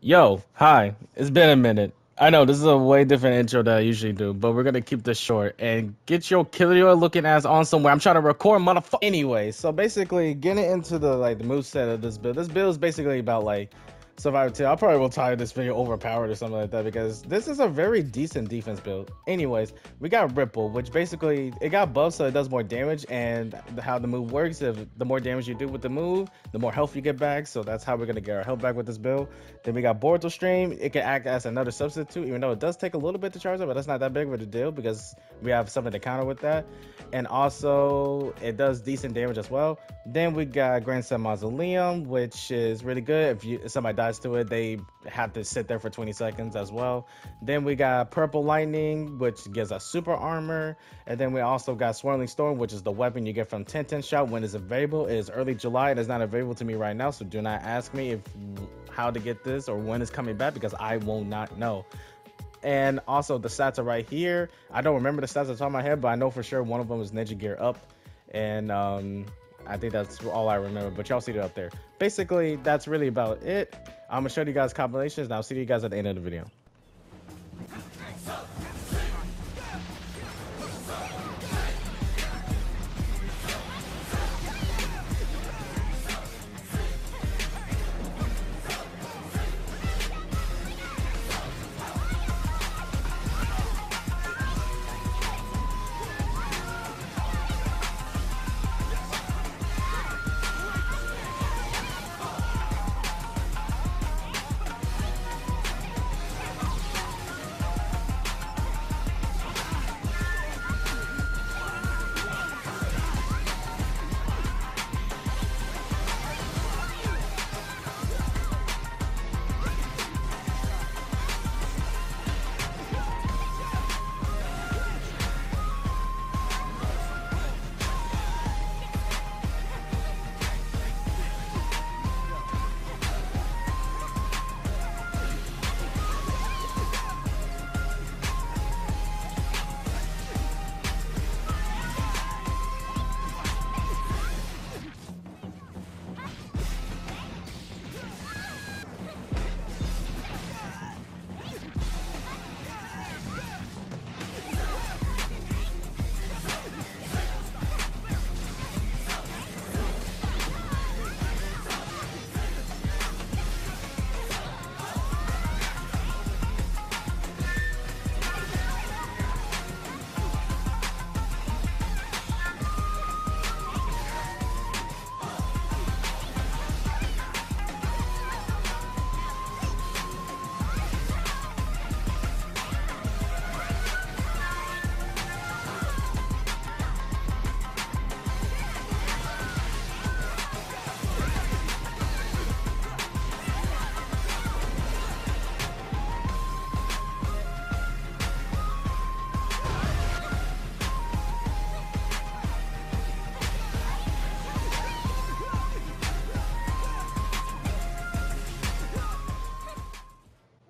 Yo, hi. It's been a minute. I know this is a way different intro than I usually do, but we're gonna keep this short and get your killer looking ass on somewhere. I'm trying to record, motherfucker. Anyway, so basically, getting into the like the move set of this build. This build is basically about like Survivor 2. I probably will title this video overpowered or something like that because this is a very decent defense build. Anyways, we got Ripple, which basically it got buffed so it does more damage and how the move works. If the more damage you do with the move, the more health you get back. So that's how we're gonna get our health back with this build. Then we got Boruto Stream. It can act as another substitute, even though it does take a little bit to charge up, but that's not that big of a deal because we have something to counter with that. And also it does decent damage as well. Then we got Grand Sand Mausoleum, which is really good. If you if somebody dies to it, they have to sit there for 20 seconds as well. Then we got Purple Lightning, which gives us super armor. And then we also got Swirling Storm, which is the weapon you get from 1010 Shot when it's available. It is early July and it's not available to me right now. So do not ask me if how to get this or when it's coming back because I will not know. And also the stats are right here. I don't remember the stats on top of my head, but I know for sure one of them is Ninja Gear Up. And um, I think that's all I remember, but y'all see it up there. Basically, that's really about it. I'm gonna show you guys compilations, and I'll see you guys at the end of the video.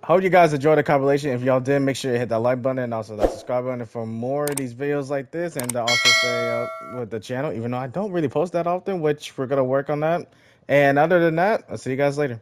Hope you guys enjoyed the compilation. If y'all did, make sure you hit that like button and also that subscribe button for more of these videos like this. And also stay up with the channel, even though I don't really post that often, which we're going to work on that. And other than that, I'll see you guys later.